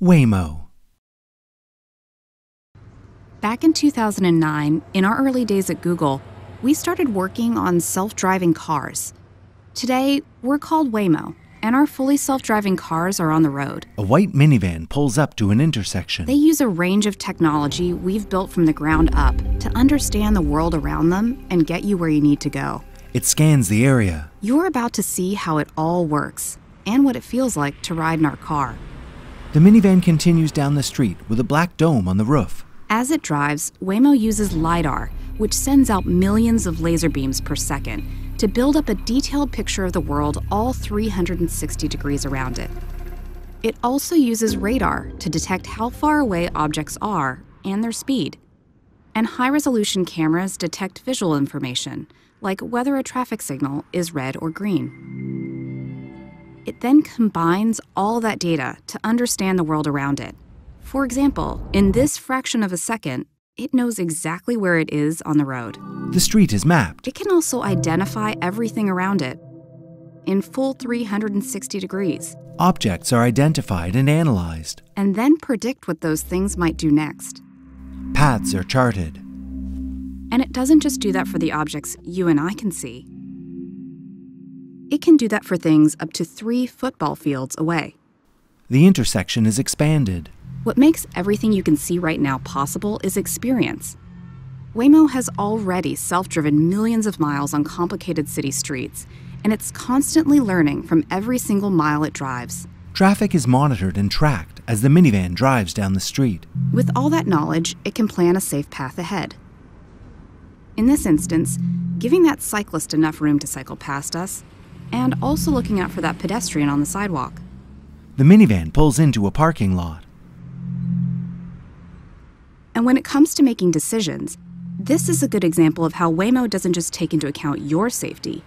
Waymo. Back in 2009, in our early days at Google, we started working on self driving cars. Today, we're called Waymo, and our fully self driving cars are on the road. A white minivan pulls up to an intersection. They use a range of technology we've built from the ground up to understand the world around them and get you where you need to go. It scans the area. You're about to see how it all works and what it feels like to ride in our car. The minivan continues down the street with a black dome on the roof. As it drives, Waymo uses LiDAR, which sends out millions of laser beams per second, to build up a detailed picture of the world all 360 degrees around it. It also uses radar to detect how far away objects are and their speed. And high resolution cameras detect visual information, like whether a traffic signal is red or green. It then combines all that data to understand the world around it. For example, in this fraction of a second, it knows exactly where it is on the road. The street is mapped. It can also identify everything around it in full 360 degrees, Objects are identified and analyzed. and then predict what those things might do next. Paths are charted. And it doesn't just do that for the objects you and I can see. It can do that for things up to three football fields away. The intersection is expanded. What makes everything you can see right now possible is experience. Waymo has already self driven millions of miles on complicated city streets, and it's constantly learning from every single mile it drives. Traffic is monitored and tracked as the minivan drives down the street. With all that knowledge, it can plan a safe path ahead. In this instance, giving that cyclist enough room to cycle past us, and also looking out for that pedestrian on the sidewalk. The minivan pulls into a parking lot. And when it comes to making decisions, this is a good example of how Waymo doesn't just take into account your safety.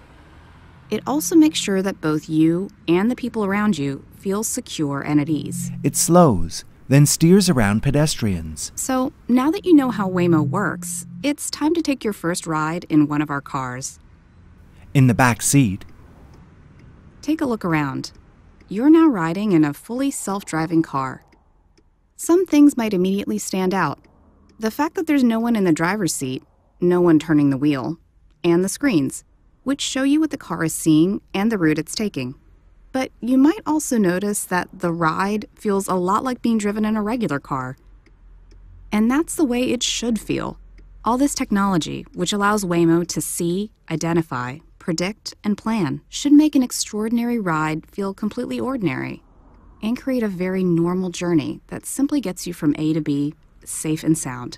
It also makes sure that both you and the people around you feel secure and at ease. It slows, then steers around pedestrians. So, now that you know how Waymo works, it's time to take your first ride in one of our cars. In the back seat, Take a look around. You're now riding in a fully self driving car. Some things might immediately stand out. The fact that there's no one in the driver's seat, no one turning the wheel, and the screens, which show you what the car is seeing and the route it's taking. But you might also notice that the ride feels a lot like being driven in a regular car. And that's the way it should feel. All this technology, which allows Waymo to see, identify, predict, and plan, should make an extraordinary ride feel completely ordinary and create a very normal journey that simply gets you from A to B safe and sound.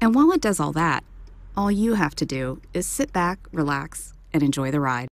And while it does all that, all you have to do is sit back, relax, and enjoy the ride.